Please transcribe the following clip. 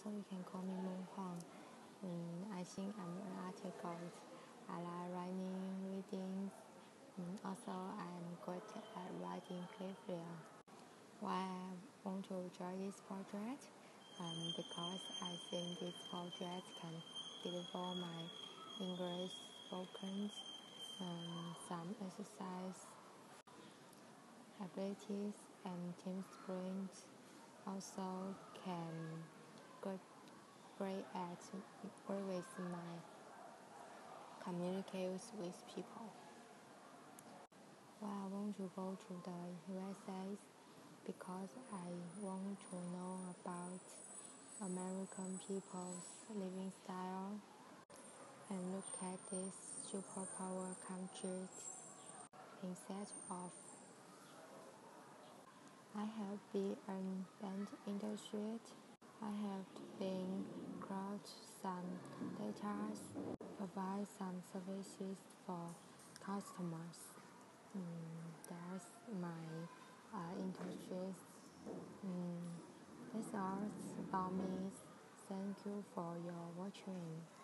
Also, you can call me Moon Huang. Um, I think I'm an artist. I like writing, reading. Um, also, I'm good at writing poetry. Why I want to draw this portrait? Um, because I think this portrait can deliver my English spoken, um, some exercise abilities and team spirit. Also, can great at with my communicate with people. Why I want to go to the USA because I want to know about American people's living style and look at these superpower countries instead of I have been in band industry. I have been crowd some data, provide some services for customers. Mm, that's my uh, interest. Mm, that's all about me. Thank you for your watching.